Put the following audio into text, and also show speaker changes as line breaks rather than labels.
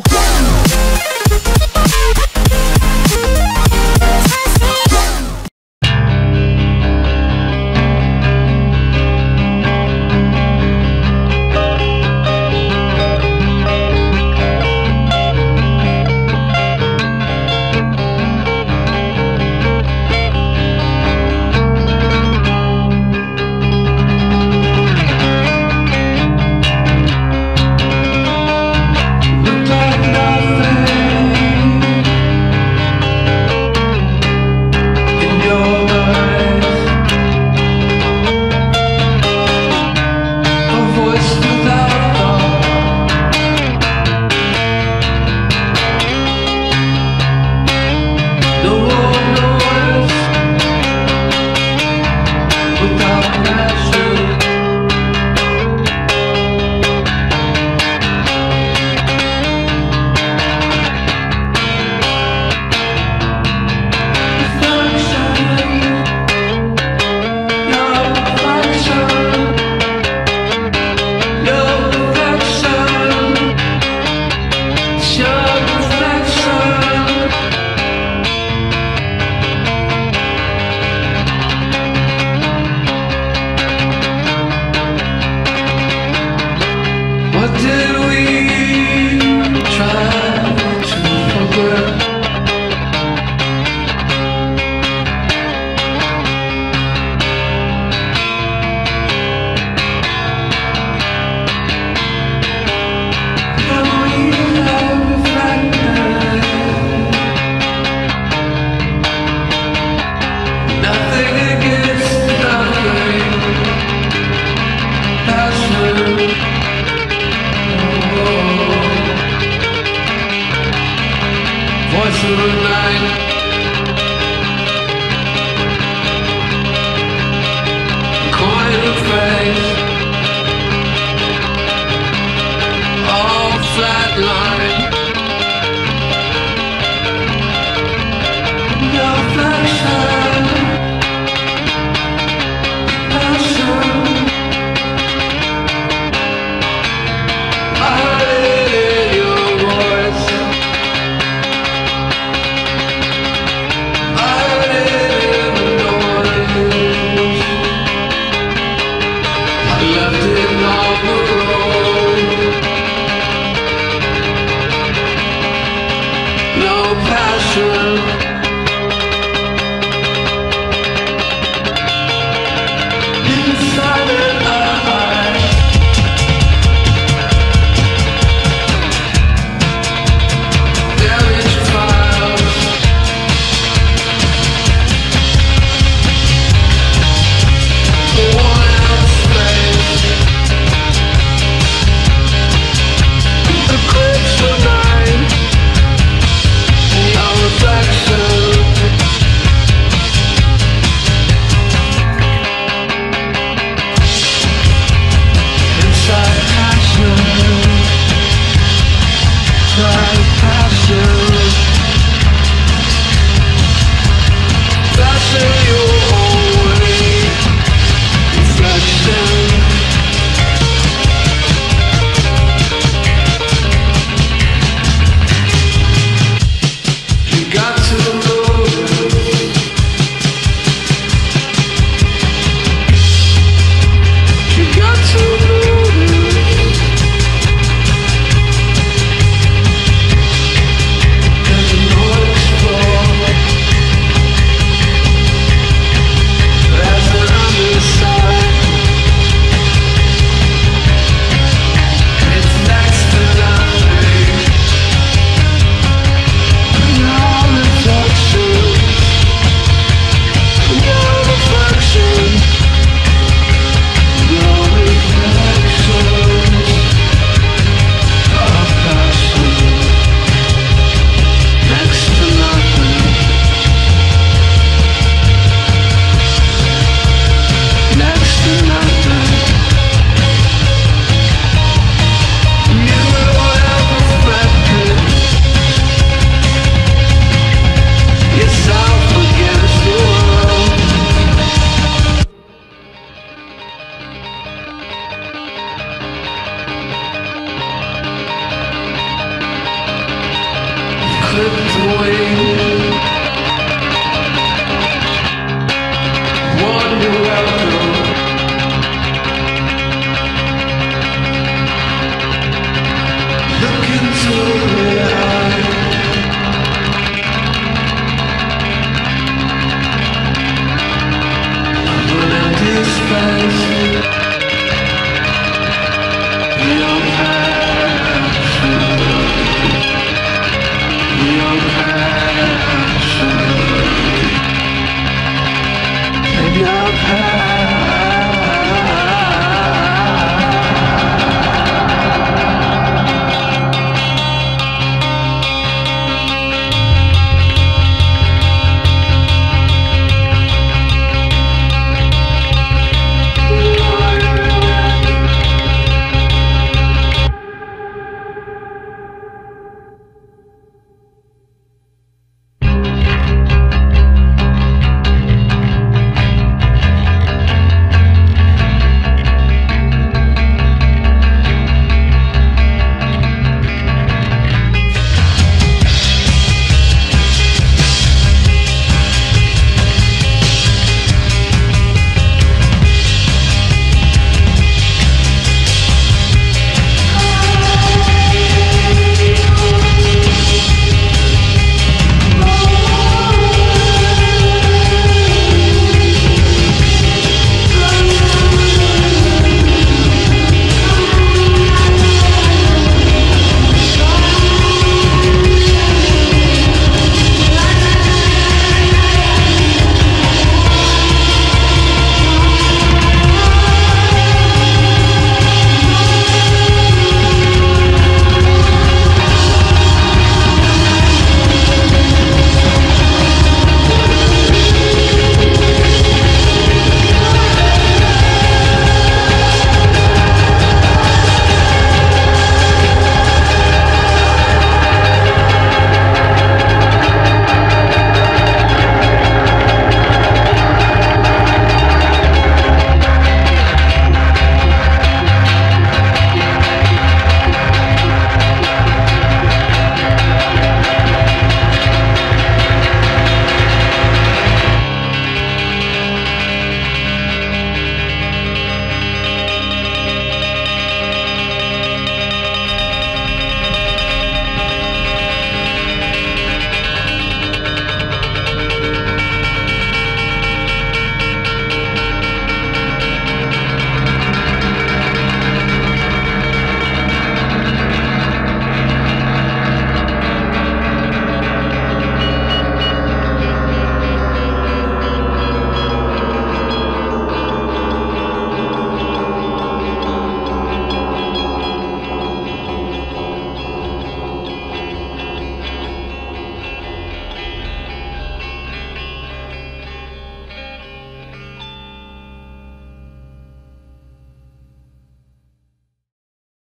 go.
Of